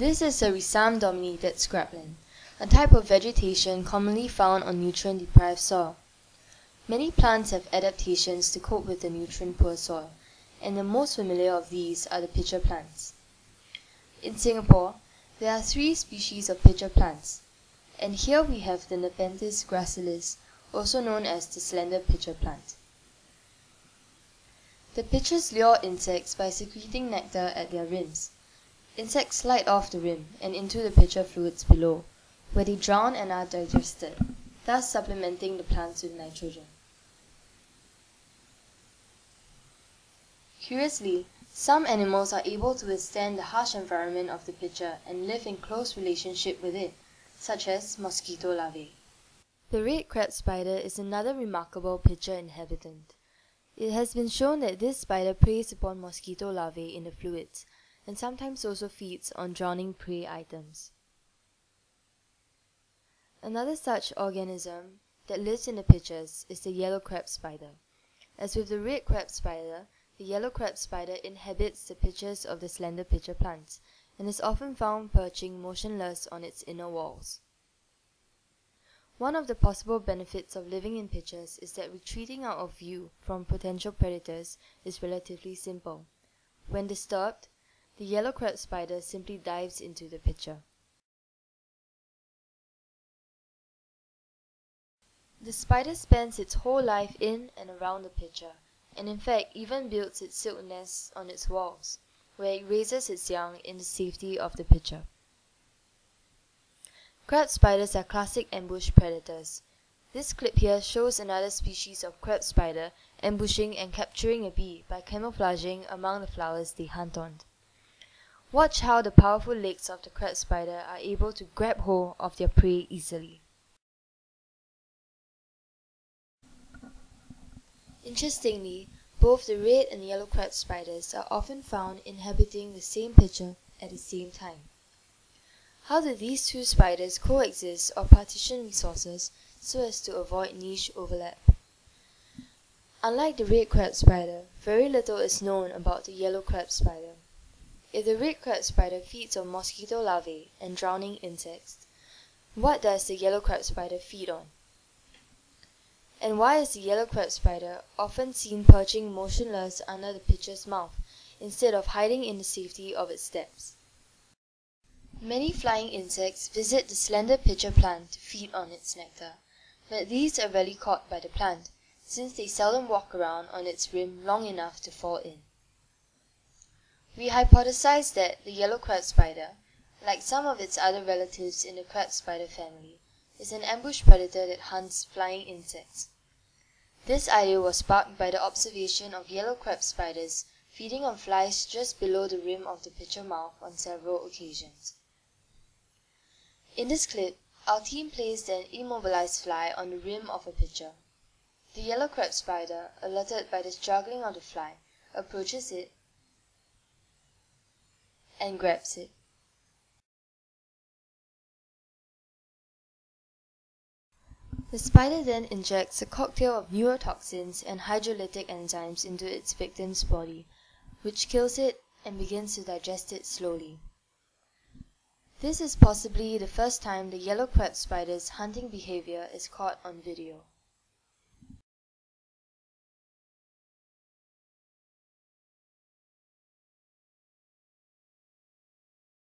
This is a rhizome-dominated scrubland, a type of vegetation commonly found on nutrient-deprived soil. Many plants have adaptations to cope with the nutrient-poor soil, and the most familiar of these are the pitcher plants. In Singapore, there are three species of pitcher plants, and here we have the Nepenthes gracilis, also known as the slender pitcher plant. The pitchers lure insects by secreting nectar at their rims. Insects slide off the rim and into the pitcher fluids below, where they drown and are digested, thus supplementing the plants with nitrogen. Curiously, some animals are able to withstand the harsh environment of the pitcher and live in close relationship with it, such as mosquito larvae. The red crab spider is another remarkable pitcher inhabitant. It has been shown that this spider preys upon mosquito larvae in the fluids, and sometimes also feeds on drowning prey items. Another such organism that lives in the pitchers is the yellow crab spider. As with the red crab spider, the yellow crab spider inhabits the pitchers of the slender pitcher plants, and is often found perching motionless on its inner walls. One of the possible benefits of living in pitchers is that retreating out of view from potential predators is relatively simple. When disturbed, the yellow crab spider simply dives into the pitcher. The spider spends its whole life in and around the pitcher, and in fact even builds its silk nests on its walls, where it raises its young in the safety of the pitcher. Crab spiders are classic ambush predators. This clip here shows another species of crab spider ambushing and capturing a bee by camouflaging among the flowers they hunt on. Watch how the powerful legs of the crab spider are able to grab hold of their prey easily. Interestingly, both the red and yellow crab spiders are often found inhabiting the same pitcher at the same time. How do these two spiders coexist or partition resources so as to avoid niche overlap? Unlike the red crab spider, very little is known about the yellow crab spider. If the red crab spider feeds on mosquito larvae and drowning insects, what does the yellow crab spider feed on? And why is the yellow crab spider often seen perching motionless under the pitcher's mouth instead of hiding in the safety of its depths? Many flying insects visit the slender pitcher plant to feed on its nectar, but these are rarely caught by the plant, since they seldom walk around on its rim long enough to fall in. We hypothesize that the yellow crab spider, like some of its other relatives in the crab spider family, is an ambush predator that hunts flying insects. This idea was sparked by the observation of yellow crab spiders feeding on flies just below the rim of the pitcher mouth on several occasions. In this clip, our team placed an immobilized fly on the rim of a pitcher. The yellow crab spider, alerted by the struggling of the fly, approaches it and grabs it. The spider then injects a cocktail of neurotoxins and hydrolytic enzymes into its victim's body, which kills it and begins to digest it slowly. This is possibly the first time the yellow crab spider's hunting behavior is caught on video.